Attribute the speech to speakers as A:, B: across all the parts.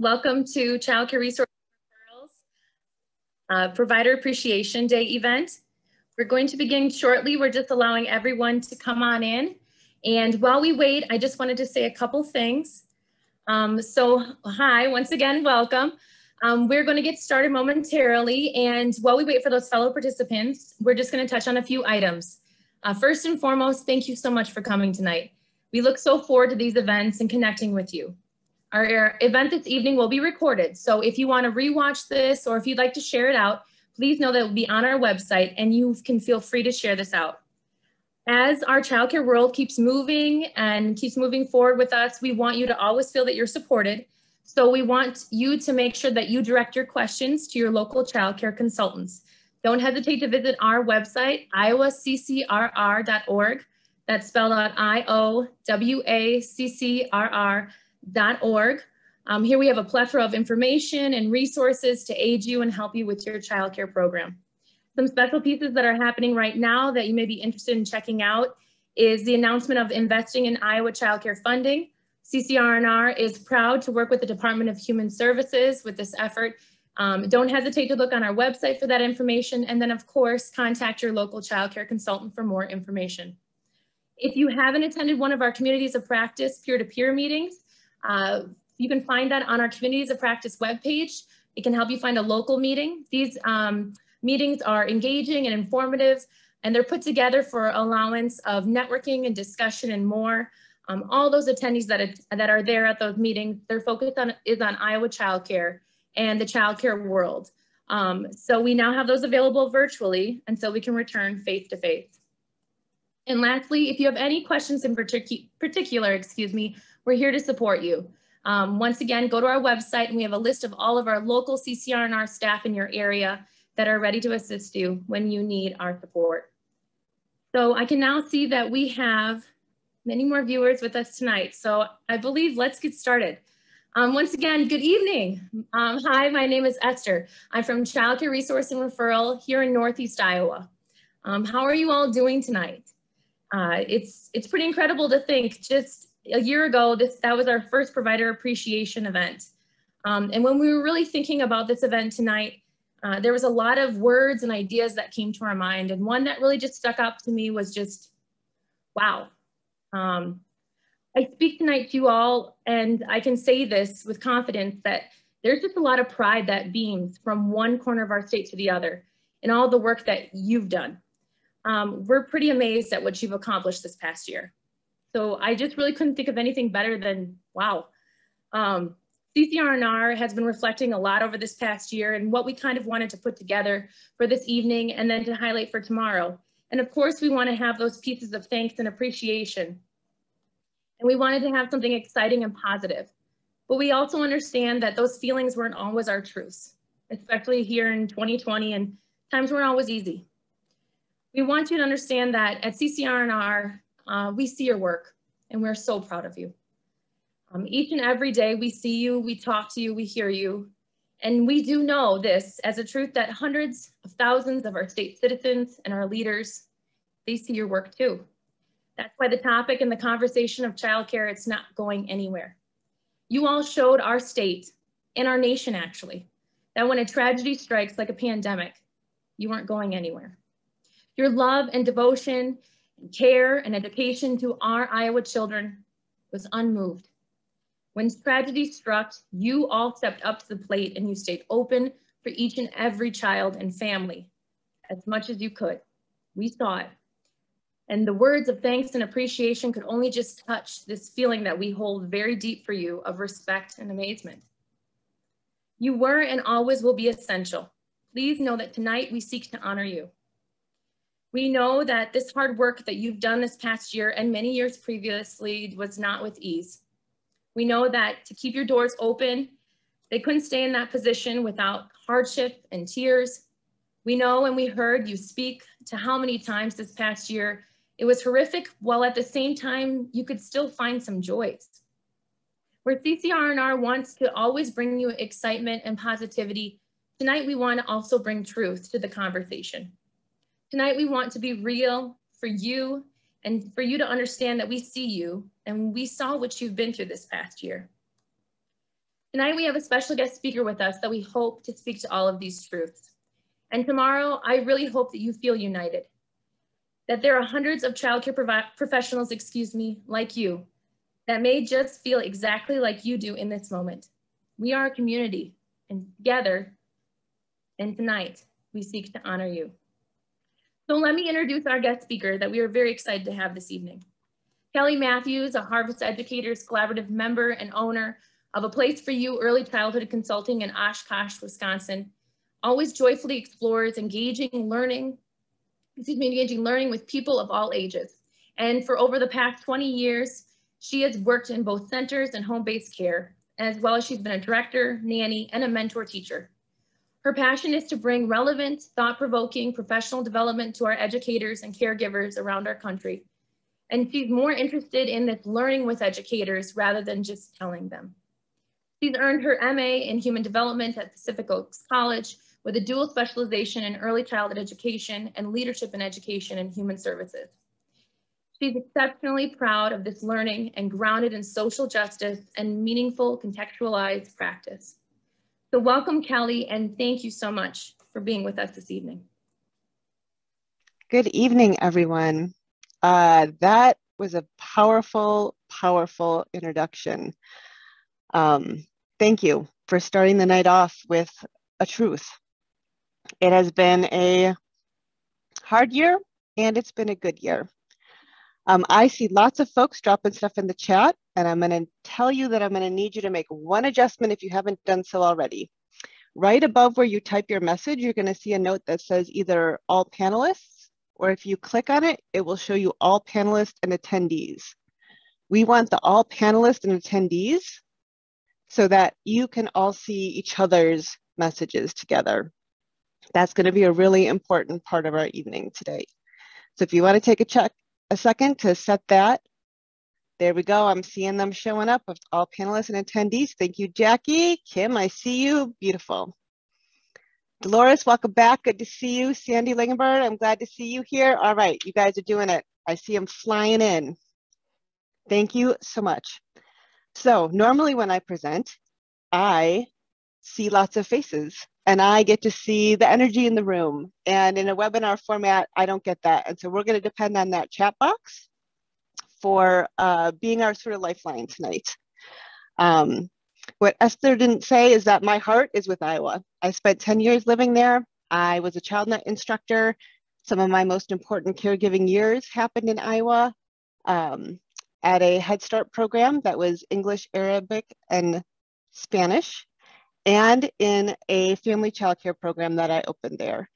A: Welcome to Child Care Resource uh, Provider Appreciation Day event. We're going to begin shortly. We're just allowing everyone to come on in. And while we wait, I just wanted to say a couple things. Um, so hi, once again, welcome. Um, we're going to get started momentarily. And while we wait for those fellow participants, we're just going to touch on a few items. Uh, first and foremost, thank you so much for coming tonight. We look so forward to these events and connecting with you. Our event this evening will be recorded. So if you want to rewatch this or if you'd like to share it out, please know that it will be on our website and you can feel free to share this out. As our childcare world keeps moving and keeps moving forward with us, we want you to always feel that you're supported. So we want you to make sure that you direct your questions to your local childcare consultants. Don't hesitate to visit our website, iowaccrr.org. That's spelled out I-O-W-A-C-C-R-R dot org. Um, here we have a plethora of information and resources to aid you and help you with your childcare program. Some special pieces that are happening right now that you may be interested in checking out is the announcement of investing in Iowa childcare funding. CCR&R is proud to work with the Department of Human Services with this effort um, don't hesitate to look on our website for that information. And then of course, contact your local childcare consultant for more information. If you haven't attended one of our communities of practice peer-to-peer -peer meetings, uh, you can find that on our communities of practice webpage. It can help you find a local meeting. These um, meetings are engaging and informative, and they're put together for allowance of networking and discussion and more. Um, all those attendees that, that are there at those meetings, their focus on, is on Iowa childcare and the childcare world. Um, so we now have those available virtually and so we can return face to face. And lastly, if you have any questions in partic particular, excuse me, we're here to support you. Um, once again, go to our website and we have a list of all of our local CCR&R staff in your area that are ready to assist you when you need our support. So I can now see that we have many more viewers with us tonight. So I believe let's get started. Um, once again, good evening. Um, hi, my name is Esther. I'm from Child Care Resource and Referral here in Northeast Iowa. Um, how are you all doing tonight? Uh, it's, it's pretty incredible to think just a year ago, this, that was our first provider appreciation event. Um, and when we were really thinking about this event tonight, uh, there was a lot of words and ideas that came to our mind. And one that really just stuck up to me was just, wow. Um, I speak tonight to you all, and I can say this with confidence that there's just a lot of pride that beams from one corner of our state to the other in all the work that you've done. Um, we're pretty amazed at what you've accomplished this past year. So I just really couldn't think of anything better than, wow. Um, CCR&R has been reflecting a lot over this past year and what we kind of wanted to put together for this evening and then to highlight for tomorrow. And of course, we want to have those pieces of thanks and appreciation and we wanted to have something exciting and positive. But we also understand that those feelings weren't always our truths, especially here in 2020 and times weren't always easy. We want you to understand that at CCR&R, uh, we see your work and we're so proud of you. Um, each and every day we see you, we talk to you, we hear you. And we do know this as a truth that hundreds of thousands of our state citizens and our leaders, they see your work too. That's why the topic and the conversation of childcare, it's not going anywhere. You all showed our state and our nation actually, that when a tragedy strikes like a pandemic, you weren't going anywhere. Your love and devotion and care and education to our Iowa children was unmoved. When tragedy struck, you all stepped up to the plate and you stayed open for each and every child and family as much as you could. We saw it. And the words of thanks and appreciation could only just touch this feeling that we hold very deep for you of respect and amazement. You were and always will be essential. Please know that tonight we seek to honor you. We know that this hard work that you've done this past year and many years previously was not with ease. We know that to keep your doors open, they couldn't stay in that position without hardship and tears. We know and we heard you speak to how many times this past year it was horrific, while at the same time, you could still find some joys. Where CCR&R wants to always bring you excitement and positivity, tonight we want to also bring truth to the conversation. Tonight we want to be real for you and for you to understand that we see you and we saw what you've been through this past year. Tonight we have a special guest speaker with us that we hope to speak to all of these truths. And tomorrow, I really hope that you feel united, that there are hundreds of childcare professionals, excuse me, like you, that may just feel exactly like you do in this moment. We are a community, and together, and tonight, we seek to honor you. So let me introduce our guest speaker that we are very excited to have this evening. Kelly Matthews, a Harvest Educators Collaborative member and owner of a Place for You Early Childhood Consulting in Oshkosh, Wisconsin, always joyfully explores engaging learning, excuse me, engaging learning with people of all ages. And for over the past 20 years, she has worked in both centers and home-based care, as well as she's been a director, nanny, and a mentor teacher. Her passion is to bring relevant, thought-provoking professional development to our educators and caregivers around our country. And she's more interested in this learning with educators rather than just telling them. She's earned her MA in Human Development at Pacific Oaks College with a dual specialization in early childhood education and leadership in education and human services. She's exceptionally proud of this learning and grounded in social justice and meaningful contextualized practice. So welcome, Kelly, and thank you so much for being with us this evening.
B: Good evening, everyone. Uh, that was a powerful, powerful introduction. Um, thank you for starting the night off with a truth. It has been a hard year and it's been a good year. Um, I see lots of folks dropping stuff in the chat, and I'm going to tell you that I'm going to need you to make one adjustment if you haven't done so already. Right above where you type your message, you're going to see a note that says either all panelists, or if you click on it, it will show you all panelists and attendees. We want the all panelists and attendees so that you can all see each other's messages together. That's going to be a really important part of our evening today. So if you want to take a check, a second to set that. There we go. I'm seeing them showing up with all panelists and attendees. Thank you, Jackie. Kim, I see you. Beautiful. Dolores, welcome back. Good to see you. Sandy Lingenberg, I'm glad to see you here. All right, you guys are doing it. I see them flying in. Thank you so much. So normally when I present, I see lots of faces and I get to see the energy in the room. And in a webinar format, I don't get that. And so we're going to depend on that chat box for uh, being our sort of lifeline tonight. Um, what Esther didn't say is that my heart is with Iowa. I spent 10 years living there. I was a ChildNet instructor. Some of my most important caregiving years happened in Iowa um, at a Head Start program that was English, Arabic, and Spanish and in a family childcare program that I opened there.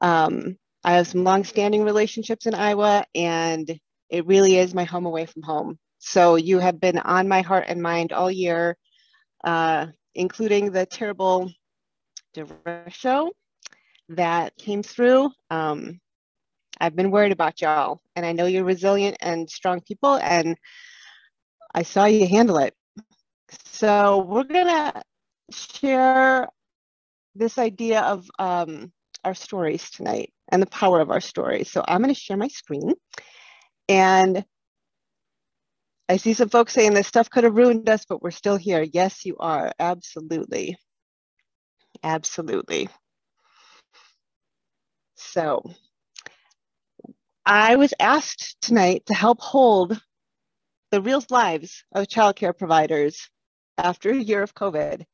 B: Um, I have some long-standing relationships in Iowa, and it really is my home away from home. So you have been on my heart and mind all year, uh, including the terrible show that came through. Um, I've been worried about y'all, and I know you're resilient and strong people, and I saw you handle it. So we're gonna share this idea of um, our stories tonight and the power of our stories. So I'm going to share my screen. And I see some folks saying this stuff could have ruined us, but we're still here. Yes, you are. Absolutely. Absolutely. So I was asked tonight to help hold the real lives of childcare providers after a year of COVID.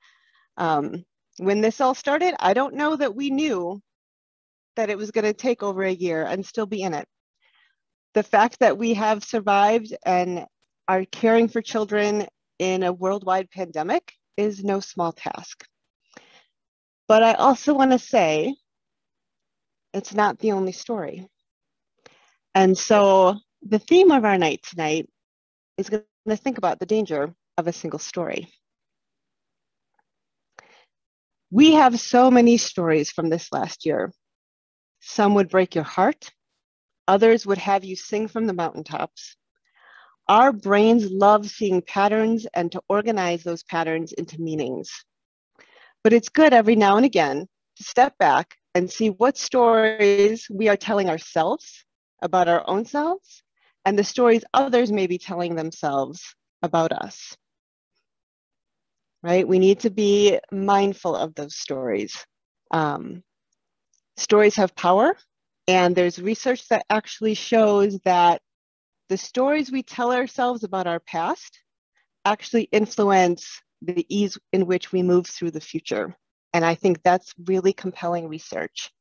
B: Um, when this all started, I don't know that we knew that it was going to take over a year and still be in it. The fact that we have survived and are caring for children in a worldwide pandemic is no small task. But I also want to say it's not the only story. And so the theme of our night tonight is going to think about the danger of a single story. We have so many stories from this last year. Some would break your heart, others would have you sing from the mountaintops. Our brains love seeing patterns and to organize those patterns into meanings. But it's good every now and again to step back and see what stories we are telling ourselves about our own selves and the stories others may be telling themselves about us right? We need to be mindful of those stories. Um, stories have power, and there's research that actually shows that the stories we tell ourselves about our past actually influence the ease in which we move through the future. And I think that's really compelling research.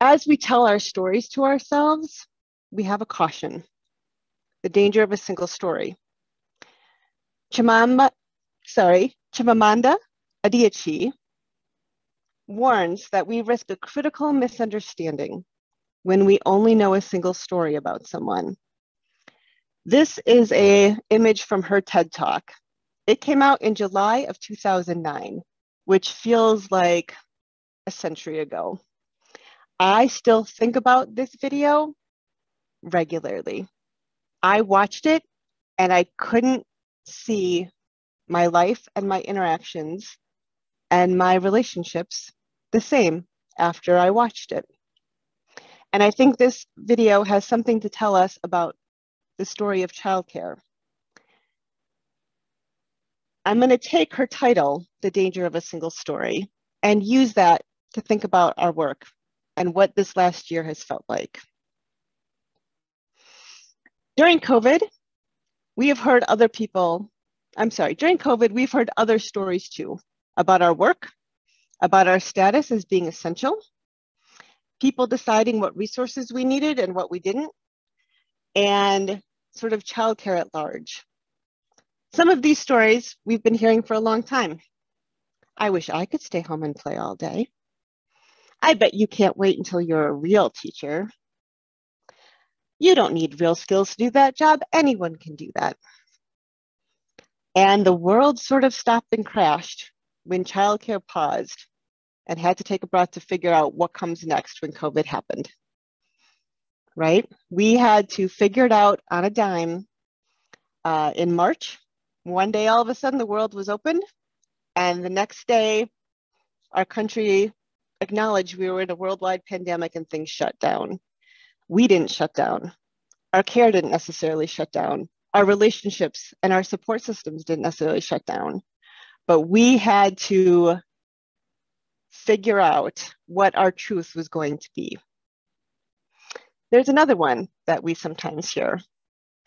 B: As we tell our stories to ourselves, we have a caution, the danger of a single story. Chimama, sorry, Chimamanda Adichie warns that we risk a critical misunderstanding when we only know a single story about someone. This is a image from her TED Talk. It came out in July of 2009, which feels like a century ago. I still think about this video regularly. I watched it and I couldn't see my life and my interactions and my relationships the same after I watched it. And I think this video has something to tell us about the story of childcare. I'm going to take her title, The Danger of a Single Story, and use that to think about our work and what this last year has felt like. During COVID, we have heard other people, I'm sorry, during COVID, we've heard other stories too about our work, about our status as being essential, people deciding what resources we needed and what we didn't, and sort of childcare at large. Some of these stories we've been hearing for a long time. I wish I could stay home and play all day. I bet you can't wait until you're a real teacher. You don't need real skills to do that job. Anyone can do that. And the world sort of stopped and crashed when childcare paused and had to take a breath to figure out what comes next when COVID happened. Right? We had to figure it out on a dime uh, in March. One day, all of a sudden, the world was open. And the next day, our country acknowledged we were in a worldwide pandemic and things shut down. We didn't shut down. Our care didn't necessarily shut down. Our relationships and our support systems didn't necessarily shut down. But we had to figure out what our truth was going to be. There's another one that we sometimes hear,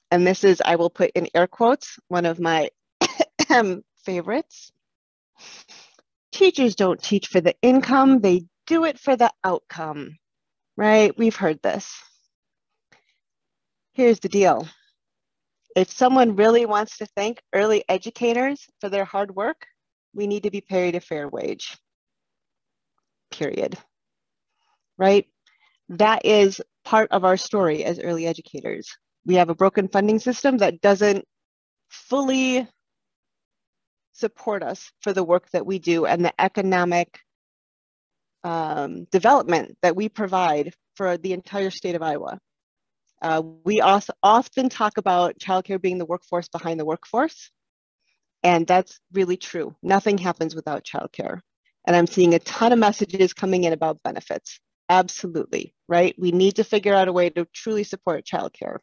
B: and this is, I will put in air quotes, one of my favorites. Teachers don't teach for the income, they do it for the outcome, right? We've heard this. Here's the deal. If someone really wants to thank early educators for their hard work, we need to be paid a fair wage period, right? That is part of our story as early educators. We have a broken funding system that doesn't fully support us for the work that we do and the economic um, development that we provide for the entire state of Iowa. Uh, we also often talk about childcare being the workforce behind the workforce, and that's really true. Nothing happens without childcare. And I'm seeing a ton of messages coming in about benefits. Absolutely, right? We need to figure out a way to truly support childcare.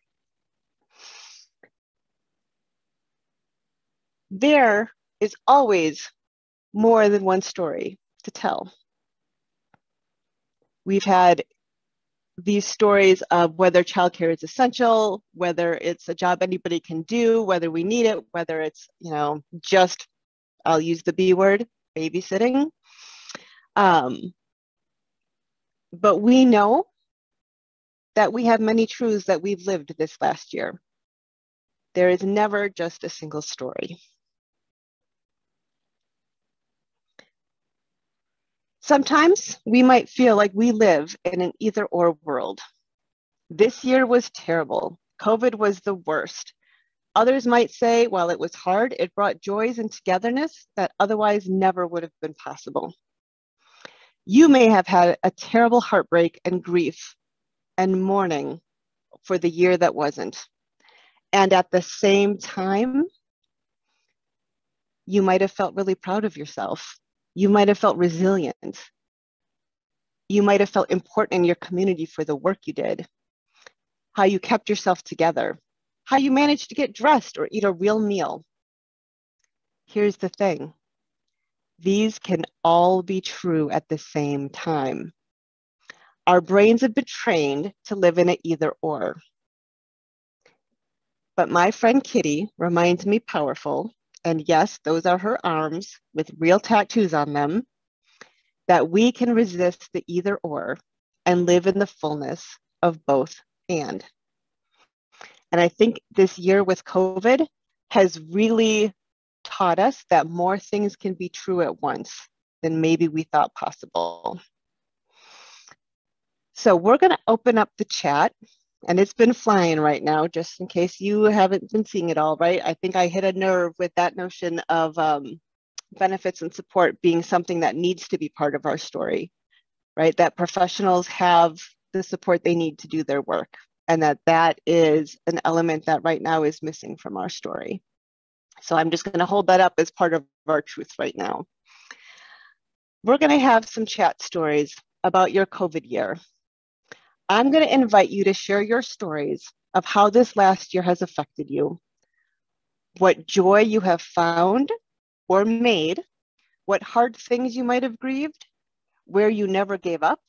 B: There is always more than one story to tell. We've had these stories of whether childcare is essential, whether it's a job anybody can do, whether we need it, whether it's, you know, just, I'll use the B word, babysitting. Um, but we know that we have many truths that we've lived this last year. There is never just a single story. Sometimes we might feel like we live in an either or world. This year was terrible. COVID was the worst. Others might say, while it was hard, it brought joys and togetherness that otherwise never would have been possible. You may have had a terrible heartbreak and grief and mourning for the year that wasn't. And at the same time, you might have felt really proud of yourself. You might have felt resilient. You might have felt important in your community for the work you did, how you kept yourself together, how you managed to get dressed or eat a real meal. Here's the thing these can all be true at the same time. Our brains have been trained to live in an either or. But my friend Kitty reminds me powerful, and yes, those are her arms with real tattoos on them, that we can resist the either or and live in the fullness of both and. And I think this year with COVID has really taught us that more things can be true at once than maybe we thought possible. So we're going to open up the chat and it's been flying right now just in case you haven't been seeing it all right? I think i hit a nerve with that notion of um, benefits and support being something that needs to be part of our story right? That professionals have the support they need to do their work and that that is an element that right now is missing from our story. So i'm just going to hold that up as part of our truth right now. We're going to have some chat stories about your covid year I'm going to invite you to share your stories of how this last year has affected you, what joy you have found or made, what hard things you might have grieved, where you never gave up,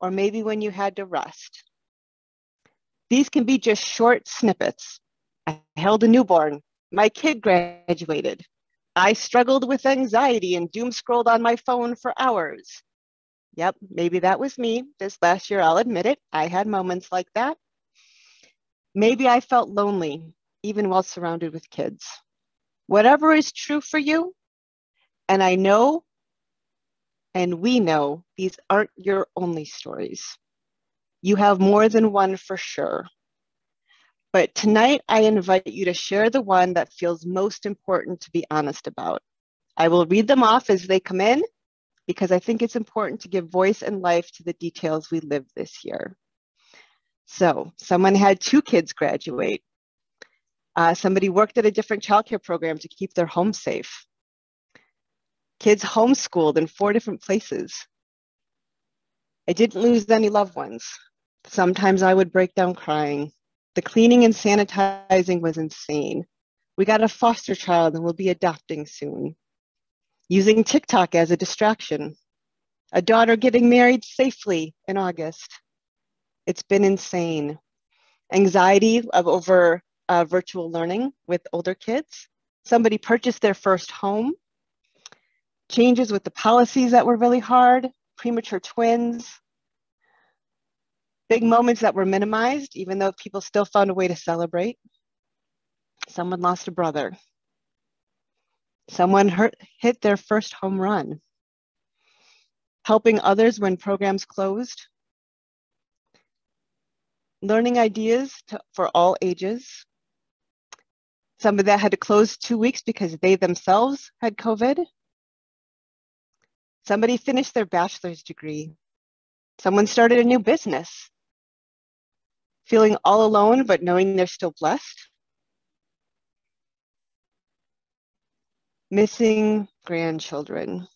B: or maybe when you had to rest. These can be just short snippets. I held a newborn. My kid graduated. I struggled with anxiety and doom scrolled on my phone for hours. Yep, maybe that was me this last year. I'll admit it. I had moments like that. Maybe I felt lonely, even while surrounded with kids. Whatever is true for you, and I know and we know these aren't your only stories. You have more than one for sure. But tonight, I invite you to share the one that feels most important to be honest about. I will read them off as they come in, because I think it's important to give voice and life to the details we lived this year. So someone had two kids graduate. Uh, somebody worked at a different childcare program to keep their home safe. Kids homeschooled in four different places. I didn't lose any loved ones. Sometimes I would break down crying. The cleaning and sanitizing was insane. We got a foster child and we'll be adopting soon using TikTok as a distraction, a daughter getting married safely in August. It's been insane. Anxiety of over uh, virtual learning with older kids. Somebody purchased their first home. Changes with the policies that were really hard. Premature twins. Big moments that were minimized, even though people still found a way to celebrate. Someone lost a brother. Someone hurt, hit their first home run. Helping others when programs closed. Learning ideas to, for all ages. Some of that had to close two weeks because they themselves had COVID. Somebody finished their bachelor's degree. Someone started a new business. Feeling all alone, but knowing they're still blessed. Missing grandchildren,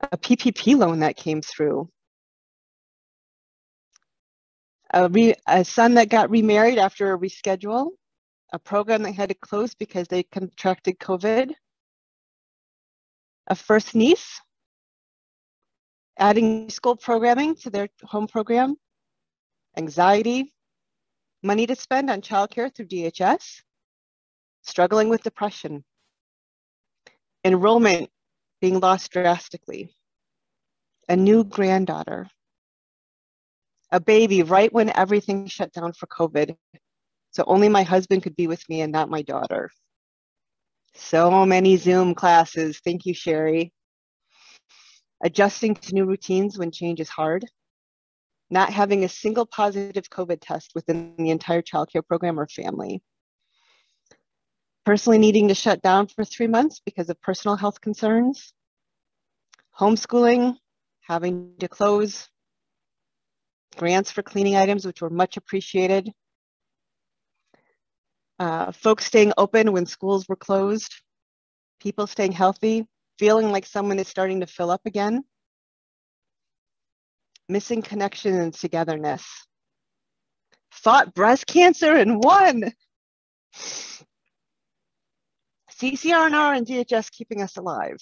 B: a PPP loan that came through, a, re, a son that got remarried after a reschedule, a program that had to close because they contracted COVID, a first niece. Adding school programming to their home program, anxiety, money to spend on childcare through DHS, struggling with depression, enrollment being lost drastically, a new granddaughter, a baby right when everything shut down for COVID. So only my husband could be with me and not my daughter. So many Zoom classes. Thank you, Sherry. Adjusting to new routines when change is hard. Not having a single positive COVID test within the entire childcare program or family personally needing to shut down for three months because of personal health concerns, homeschooling, having to close, grants for cleaning items, which were much appreciated, uh, folks staying open when schools were closed, people staying healthy, feeling like someone is starting to fill up again, missing connection and togetherness, fought breast cancer and won. CCR&R and DHS keeping us alive.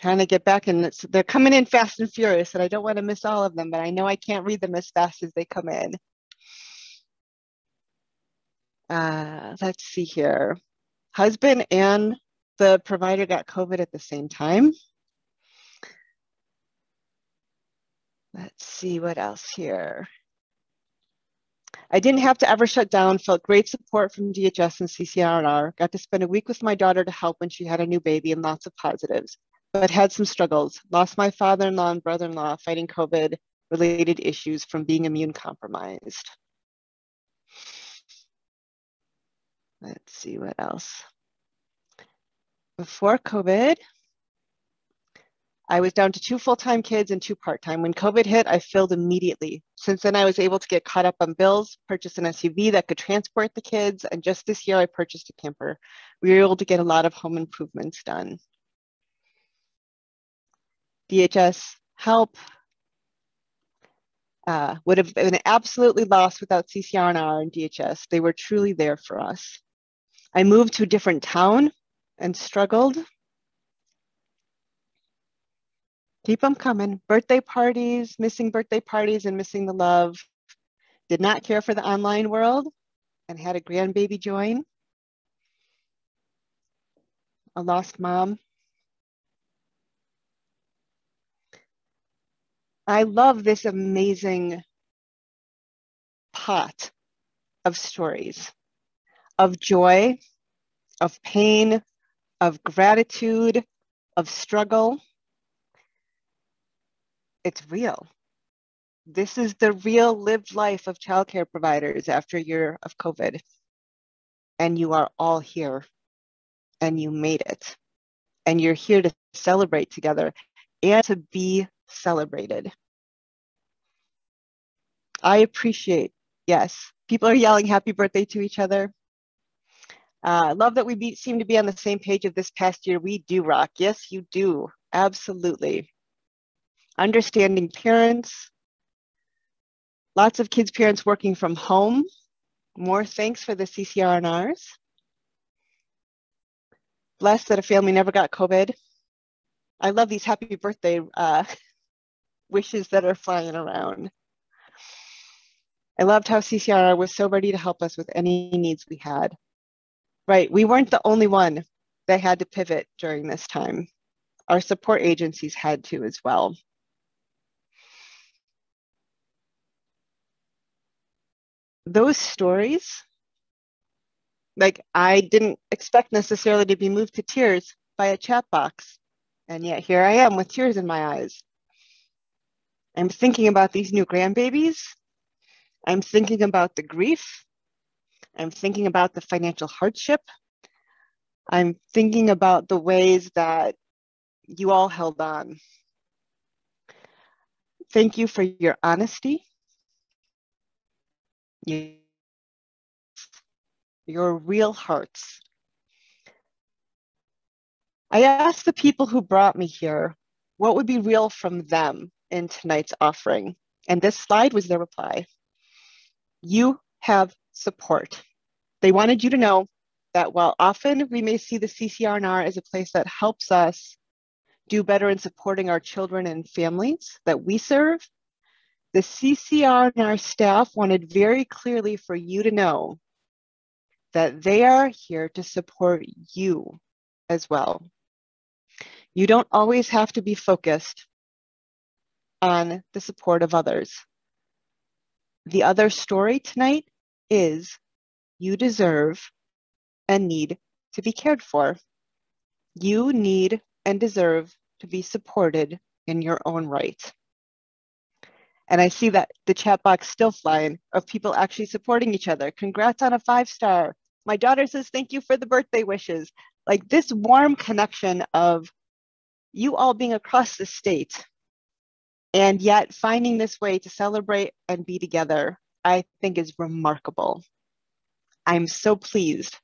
B: Trying to get back and they're coming in fast and furious and I don't want to miss all of them, but I know I can't read them as fast as they come in. Uh, let's see here. Husband and the provider got COVID at the same time. Let's see what else here. I didn't have to ever shut down, felt great support from DHS and CCR&R, got to spend a week with my daughter to help when she had a new baby and lots of positives, but had some struggles. Lost my father-in-law and brother-in-law fighting COVID related issues from being immune compromised. Let's see what else. Before COVID, I was down to two full-time kids and two part-time. When COVID hit, I filled immediately. Since then, I was able to get caught up on bills, purchase an SUV that could transport the kids, and just this year, I purchased a camper. We were able to get a lot of home improvements done. DHS help uh, would have been absolutely lost without CCR&R and DHS. They were truly there for us. I moved to a different town and struggled keep them coming. Birthday parties, missing birthday parties and missing the love. Did not care for the online world and had a grandbaby join. A lost mom. I love this amazing pot of stories of joy, of pain, of gratitude, of struggle it's real. This is the real lived life of childcare providers after a year of COVID. And you are all here and you made it. And you're here to celebrate together and to be celebrated. I appreciate, yes, people are yelling happy birthday to each other. Uh, love that we be, seem to be on the same page of this past year. We do rock. Yes, you do. Absolutely understanding parents, lots of kids' parents working from home. More thanks for the CCR&Rs. Blessed that a family never got COVID. I love these happy birthday uh, wishes that are flying around. I loved how CCRR was so ready to help us with any needs we had. Right, we weren't the only one that had to pivot during this time. Our support agencies had to as well. Those stories, like I didn't expect necessarily to be moved to tears by a chat box. And yet here I am with tears in my eyes. I'm thinking about these new grandbabies. I'm thinking about the grief. I'm thinking about the financial hardship. I'm thinking about the ways that you all held on. Thank you for your honesty your real hearts. I asked the people who brought me here what would be real from them in tonight's offering. And this slide was their reply. You have support. They wanted you to know that while often we may see the CCR&R as a place that helps us do better in supporting our children and families that we serve, the CCR and our staff wanted very clearly for you to know that they are here to support you as well. You don't always have to be focused on the support of others. The other story tonight is you deserve and need to be cared for. You need and deserve to be supported in your own right. And I see that the chat box still flying of people actually supporting each other. Congrats on a five star. My daughter says, thank you for the birthday wishes. Like this warm connection of you all being across the state and yet finding this way to celebrate and be together, I think is remarkable. I'm so pleased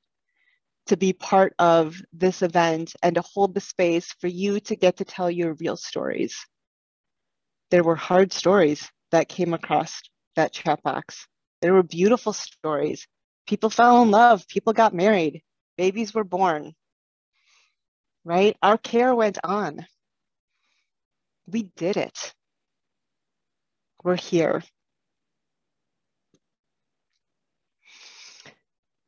B: to be part of this event and to hold the space for you to get to tell your real stories. There were hard stories that came across that chat box. There were beautiful stories. People fell in love, people got married, babies were born, right? Our care went on. We did it. We're here.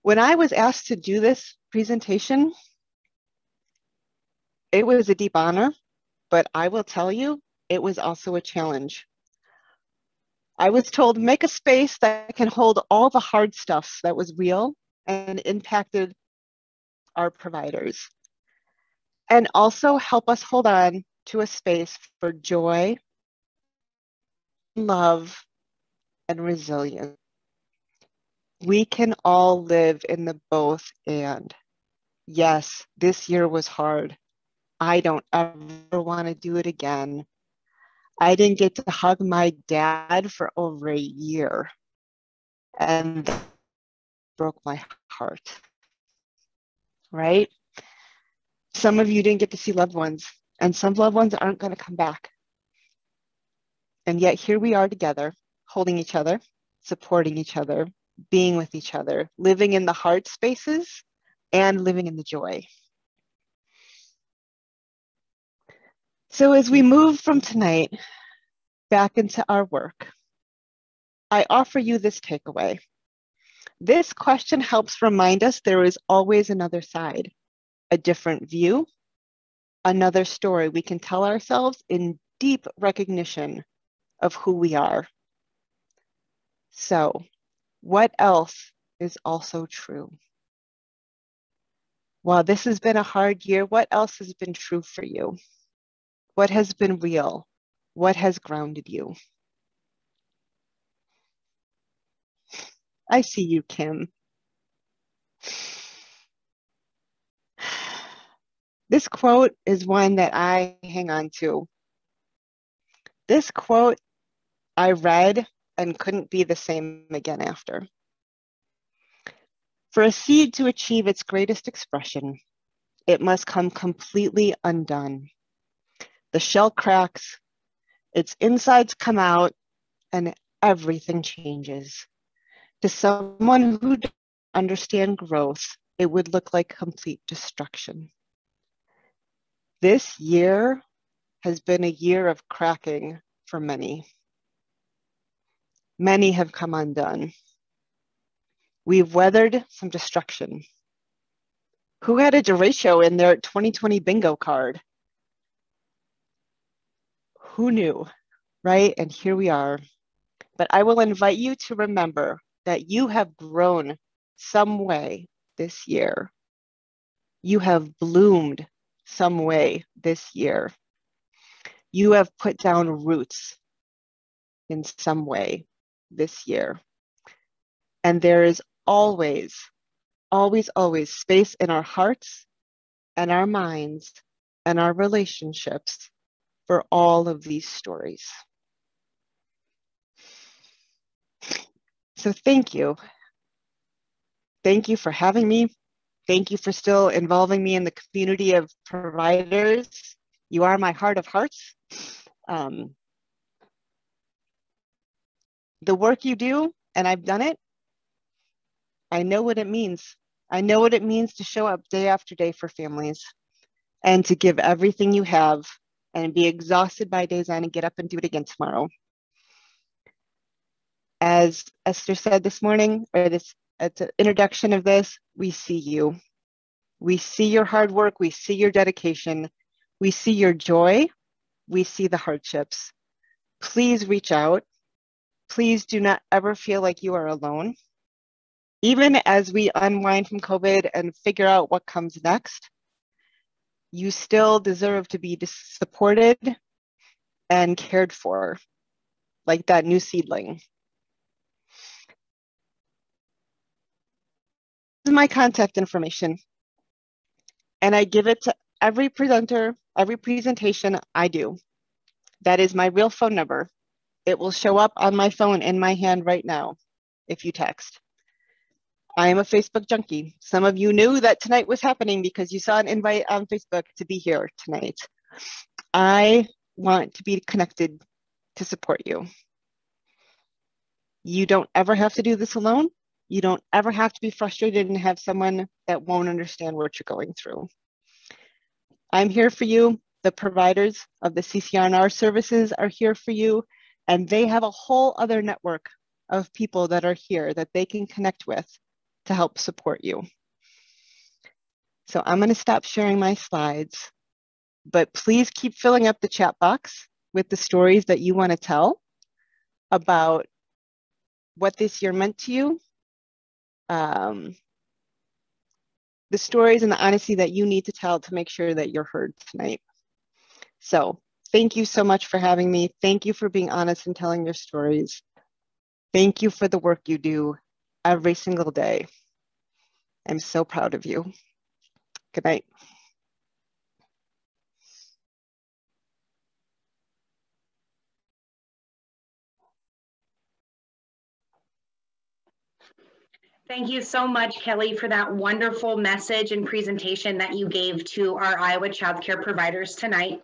B: When I was asked to do this presentation, it was a deep honor, but I will tell you, it was also a challenge. I was told make a space that can hold all the hard stuff that was real and impacted our providers. And also help us hold on to a space for joy, love, and resilience. We can all live in the both and. Yes, this year was hard. I don't ever want to do it again. I didn't get to hug my dad for over a year. And broke my heart. Right? Some of you didn't get to see loved ones, and some loved ones aren't going to come back. And yet here we are together, holding each other, supporting each other, being with each other, living in the hard spaces and living in the joy. So, as we move from tonight back into our work, I offer you this takeaway. This question helps remind us there is always another side, a different view, another story we can tell ourselves in deep recognition of who we are. So, what else is also true? While this has been a hard year, what else has been true for you? What has been real? What has grounded you? I see you, Kim. This quote is one that I hang on to. This quote I read and couldn't be the same again after. For a seed to achieve its greatest expression, it must come completely undone the shell cracks, its insides come out, and everything changes. To someone who doesn't understand growth, it would look like complete destruction. This year has been a year of cracking for many. Many have come undone. We've weathered some destruction. Who had a derecho in their 2020 bingo card? Who knew, right? And here we are. But I will invite you to remember that you have grown some way this year. You have bloomed some way this year. You have put down roots in some way this year. And there is always, always, always space in our hearts and our minds and our relationships for all of these stories. So thank you. Thank you for having me. Thank you for still involving me in the community of providers. You are my heart of hearts. Um, the work you do, and I've done it, I know what it means. I know what it means to show up day after day for families and to give everything you have and be exhausted by days on and get up and do it again tomorrow. As Esther said this morning, or this at the introduction of this, we see you. We see your hard work, we see your dedication, we see your joy, we see the hardships. Please reach out. Please do not ever feel like you are alone. Even as we unwind from COVID and figure out what comes next, you still deserve to be supported and cared for, like that new seedling. This is my contact information, and I give it to every presenter, every presentation I do. That is my real phone number. It will show up on my phone in my hand right now if you text. I am a Facebook junkie. Some of you knew that tonight was happening because you saw an invite on Facebook to be here tonight. I want to be connected to support you. You don't ever have to do this alone. You don't ever have to be frustrated and have someone that won't understand what you're going through. I'm here for you. The providers of the CCR&R services are here for you, and they have a whole other network of people that are here that they can connect with to help support you. So I'm going to stop sharing my slides, but please keep filling up the chat box with the stories that you want to tell about what this year meant to you, um, the stories and the honesty that you need to tell to make sure that you're heard tonight. So thank you so much for having me. Thank you for being honest and telling your stories. Thank you for the work you do every single day. I'm so proud of you. Good night.
C: Thank you so much, Kelly, for that wonderful message and presentation that you gave to our Iowa child care providers tonight.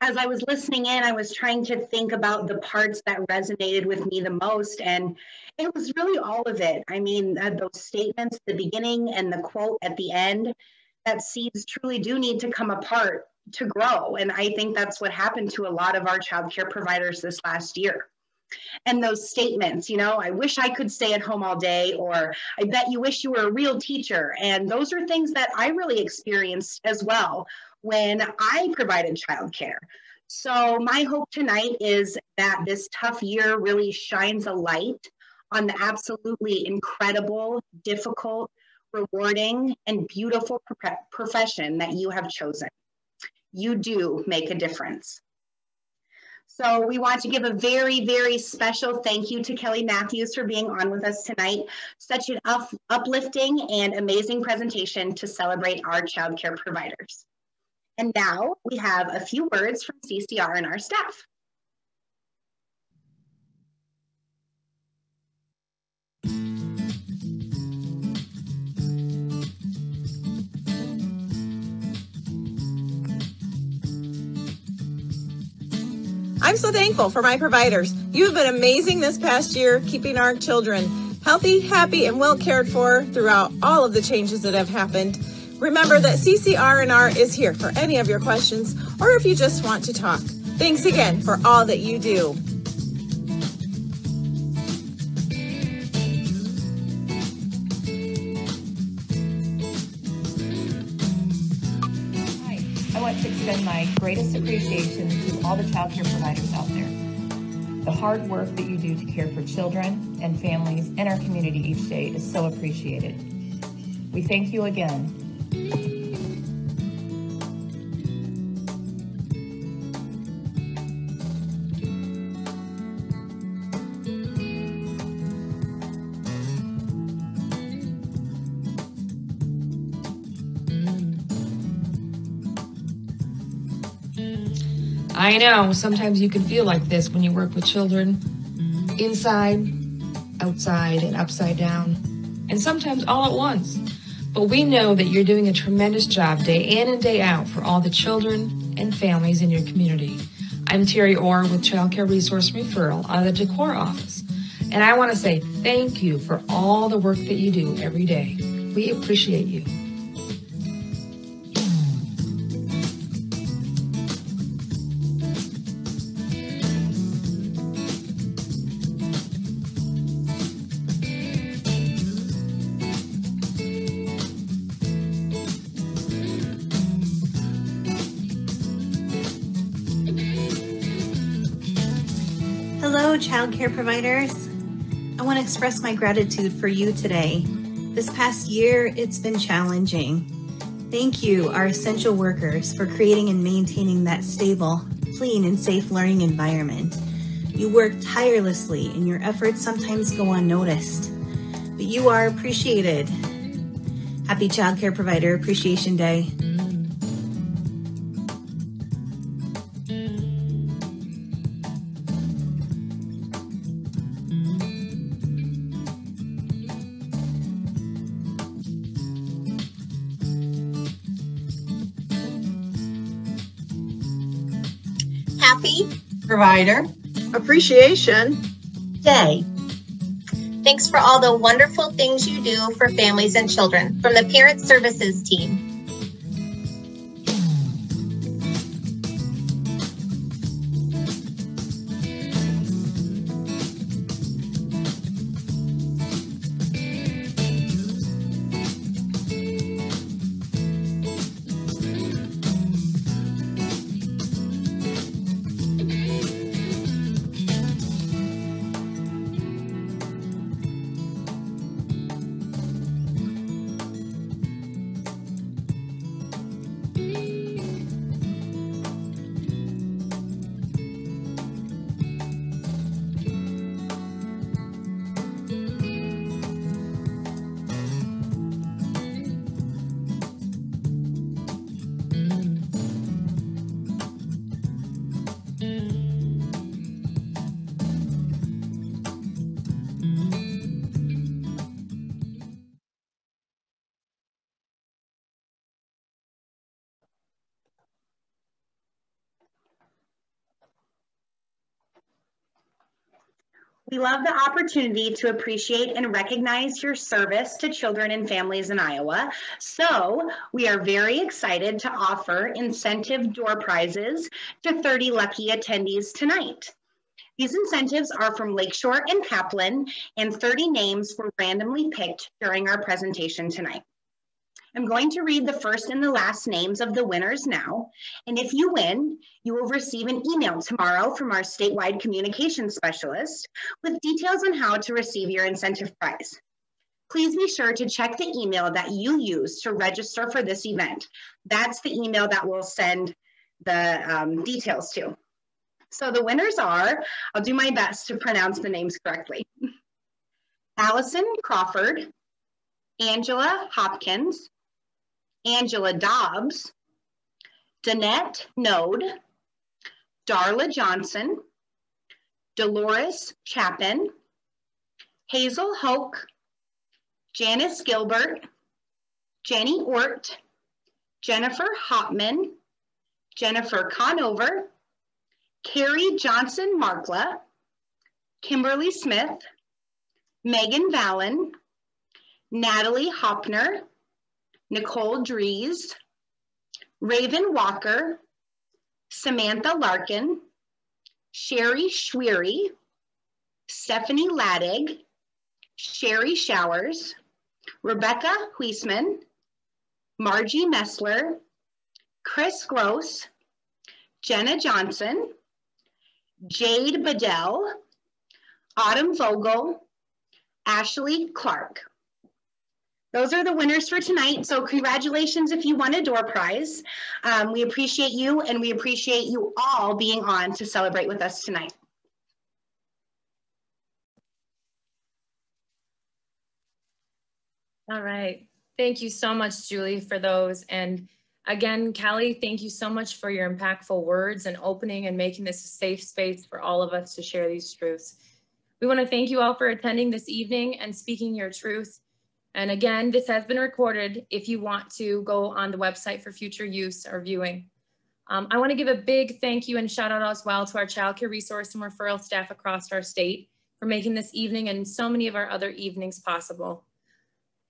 C: As I was listening in, I was trying to think about the parts that resonated with me the most, and it was really all of it. I mean, uh, those statements the beginning and the quote at the end, that seeds truly do need to come apart to grow. And I think that's what happened to a lot of our child care providers this last year and those statements, you know, I wish I could stay at home all day, or I bet you wish you were a real teacher. And those are things that I really experienced as well when I provided childcare. So, my hope tonight is that this tough year really shines a light on the absolutely incredible, difficult, rewarding, and beautiful profession that you have chosen. You do make a difference. So we want to give a very, very special thank you to Kelly Matthews for being on with us tonight. Such an up uplifting and amazing presentation to celebrate our childcare providers. And now we have a few words from CCR&R staff.
D: I'm so thankful for my providers. You have been amazing this past year, keeping our children healthy, happy, and well cared for throughout all of the changes that have happened. Remember that CCR&R is here for any of your questions or if you just want to talk. Thanks again for all that you do.
E: Hi, I want to extend my greatest appreciation to all the child care providers out there. The hard work that you do to care for children and families in our community each day is so appreciated. We thank you again
F: I know sometimes you can feel like this when you work with children inside, outside, and upside down, and sometimes all at once. But we know that you're doing a tremendous job day in and day out for all the children and families in your community. I'm Terry Orr with Child Care Resource Referral out of the Decorah office, and I want to say thank you for all the work that you do every day. We appreciate you.
G: Child care providers. I want to express my gratitude for you today. This past year, it's been challenging. Thank you, our essential workers, for creating and maintaining that stable, clean, and safe learning environment. You work tirelessly, and your efforts sometimes go unnoticed, but you are appreciated. Happy Child Care Provider Appreciation Day.
H: Provider
D: Appreciation
H: Day. Thanks for all the wonderful things you do for families and children from the Parent Services team.
C: We love the opportunity to appreciate and recognize your service to children and families in Iowa. So we are very excited to offer incentive door prizes to 30 lucky attendees tonight. These incentives are from Lakeshore and Kaplan and 30 names were randomly picked during our presentation tonight. I'm going to read the first and the last names of the winners now. And if you win, you will receive an email tomorrow from our statewide communications specialist with details on how to receive your incentive prize. Please be sure to check the email that you use to register for this event. That's the email that we'll send the um, details to. So the winners are, I'll do my best to pronounce the names correctly. Allison Crawford, Angela Hopkins, Angela Dobbs, Danette Node, Darla Johnson, Dolores Chapin, Hazel Hoke, Janice Gilbert, Jenny Ort, Jennifer Hopman, Jennifer Conover, Carrie Johnson Markla, Kimberly Smith, Megan Vallon, Natalie Hopner, Nicole Dries, Raven Walker, Samantha Larkin, Sherry Schwery, Stephanie Ladig, Sherry Showers, Rebecca Huisman, Margie Messler, Chris Gross, Jenna Johnson, Jade Bedell, Autumn Vogel, Ashley Clark. Those are the winners for tonight. So congratulations if you won a door prize. Um, we appreciate you and we appreciate you all being on to celebrate with us tonight.
A: All right. Thank you so much, Julie, for those. And again, Kelly, thank you so much for your impactful words and opening and making this a safe space for all of us to share these truths. We want to thank you all for attending this evening and speaking your truth. And again, this has been recorded if you want to go on the website for future use or viewing. Um, I want to give a big thank you and shout out as well to our childcare resource and referral staff across our state for making this evening and so many of our other evenings possible.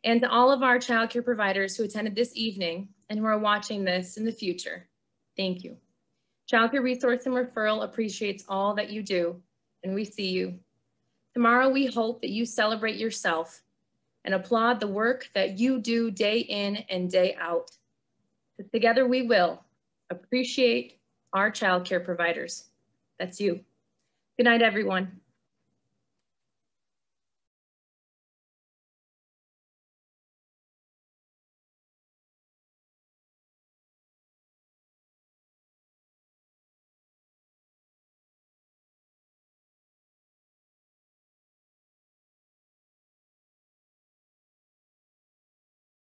A: And to all of our childcare providers who attended this evening and who are watching this in the future, thank you. Childcare Resource and Referral appreciates all that you do, and we see you. Tomorrow, we hope that you celebrate yourself and applaud the work that you do day in and day out. Together, we will appreciate our childcare providers. That's you. Good night, everyone.